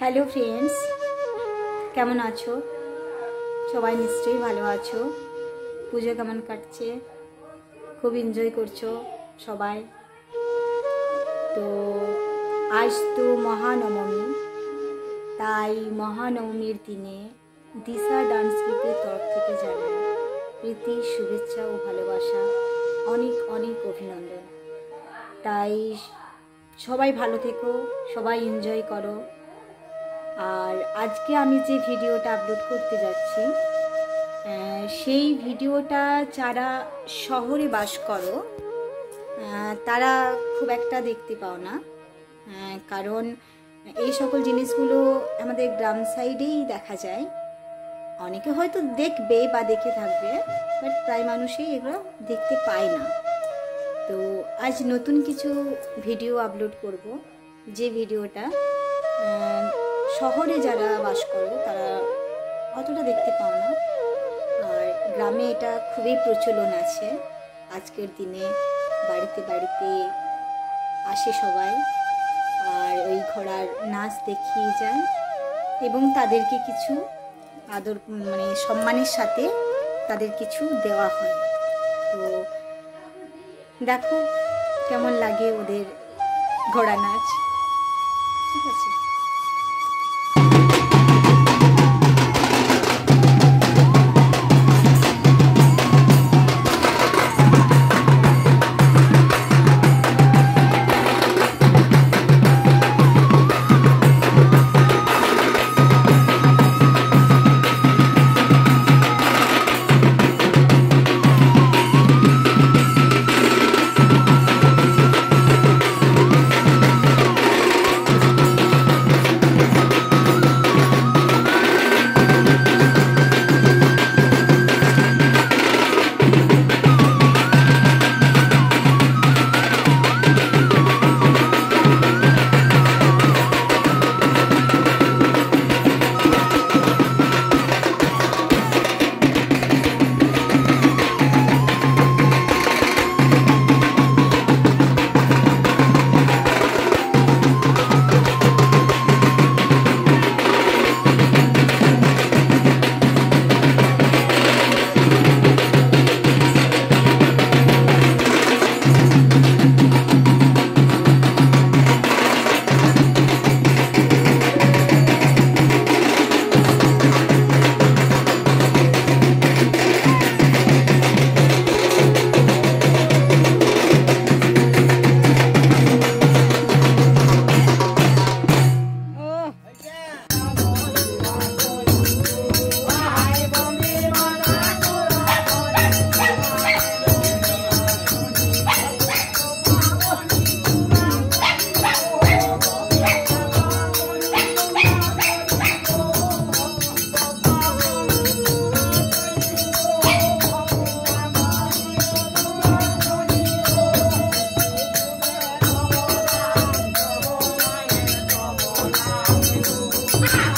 Hello friends কেমন আছো? সবাই নিশ্চয়ই ভালো আছো। পুজো কেমন কাটছে? খুব এনজয় করছ সবাই। তো আজ তো মহানবমী, তাই মহানবমীর দিনে দিশা ডান্স গ্রুপের তরফ থেকে জানাই প্রীতি, শুভেচ্ছা ও ভালোবাসা, অনেক অনেক অভিনন্দন। তাই সবাই ভালো থেকো, সবাই এনজয় করো। আর আজকে আমি যে ভিডিওটা আপলোড করতে যাচ্ছি সেই ভিডিওটা যারা শহরে বাস করো তারা খুব একটা দেখতে পাও না কারণ এই সকল জিনিসগুলো আমাদের গ্রাম সাইডেই দেখা যায়। অনেকে হয়তো দেখবে বা দেখে থাকবে বাট প্রায় মানুষই এগুলো দেখতে পায় না। তো আজ নতুন কিছু ভিডিও আপলোড করব, যে ভিডিওটা শহরে যারা বাস করে তারা অতটা দেখতে পাও না। আর গ্রামে এটা খুবই প্রচলন আছে। আজকের দিনে বাড়িতে বাড়িতে আসে সবাই। আর ওই ঘোড়ার নাচ দেখিয়ে যায় এবং তাদেরকে কিছু আদর মানে সম্মানের সাথে তাদের কিছু দেওয়া হয়। তো দেখো কেমন লাগে ওদের ঘোড়া নাচ। 爸爸。